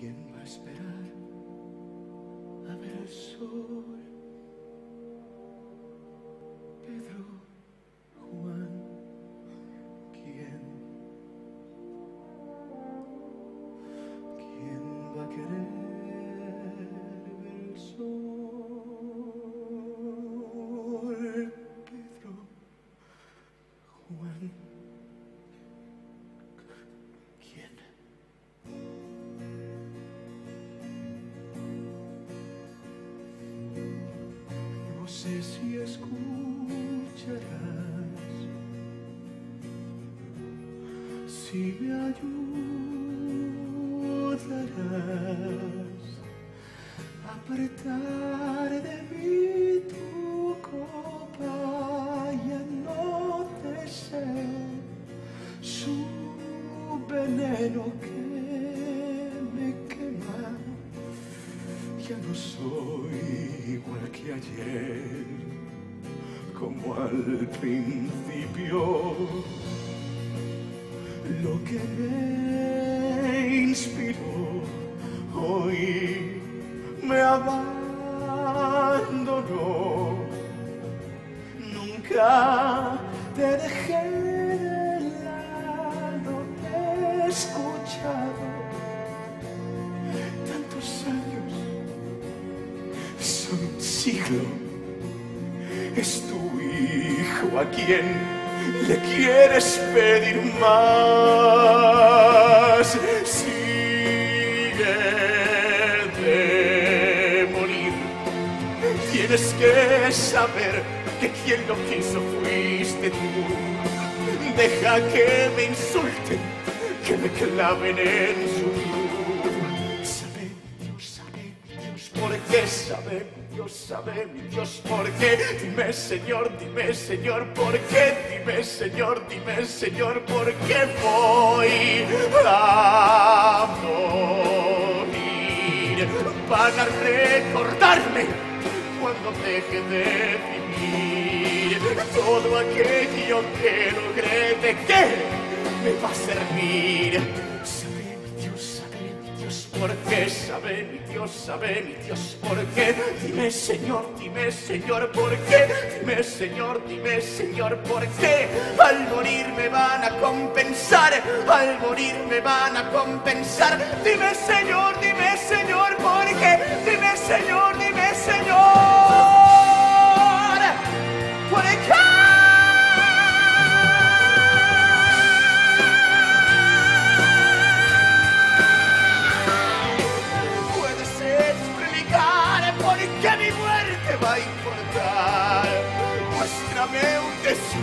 ¿Quién va a esperar a ver el sol? Sé si escucharás si me ayudarás a apartar de mí tu copa y a no desear su veneno que me quema. Ya no soy igual que ayer, como al principio. Lo que me inspiró hoy me abandonó. Nunca te dejé Es tu hijo a quien le quieres pedir más. Sigue de morir. Tienes que saber que quien lo quiso fuiste tú. Deja que me insulten, que me claven en qué sabe Dios, sabe mi Dios, por qué? Dime Señor, dime Señor, ¿por qué? Dime Señor, dime Señor, ¿por qué voy a morir? Van a recordarme cuando deje de vivir todo aquello que logré de qué me va a servir por qué sabe mi Dios sabe mi Dios por qué dime Señor dime Señor por qué dime Señor dime Señor por qué al morir me van a compensar al morir me van a compensar. Dime Señor dime Señor por qué dime Señor dime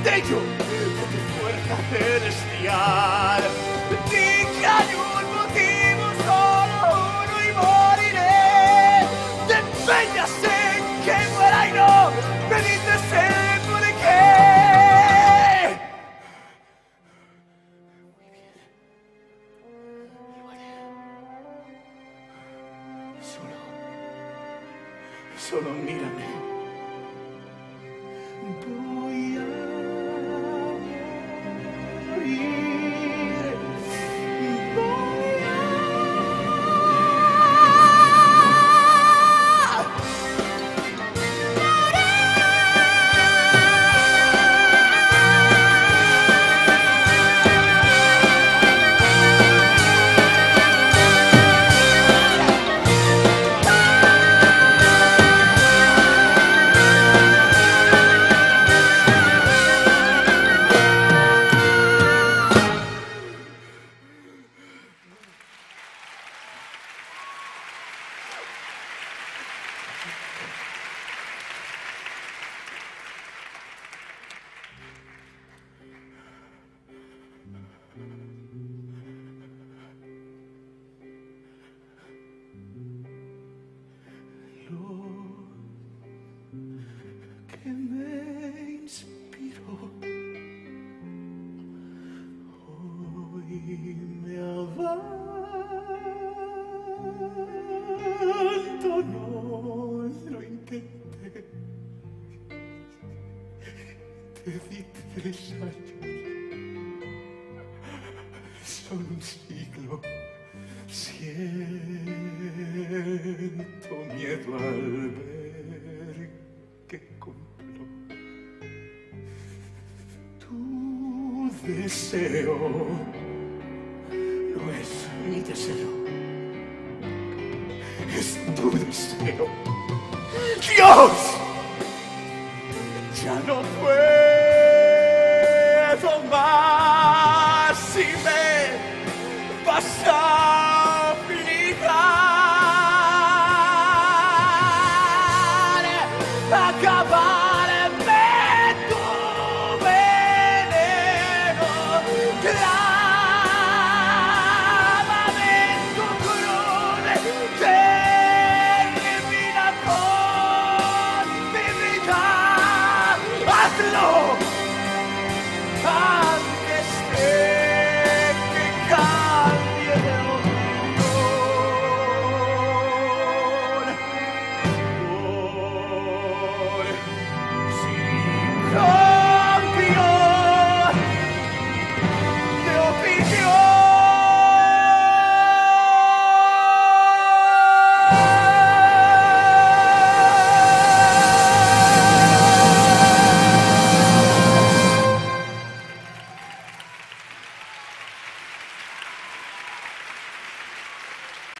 destello de tu fuerza celestial. Di que hay un motivo, solo uno y moriré. Te empeñas en que muera y no me dices el por qué. Muy bien. Solo, solo mírame. Me abandonó lo intenté. Te di tres años. Son un siglo. Siento miedo al ver que cumplo tu deseo. Deseo, es tu deseo. Dios, ya no puedo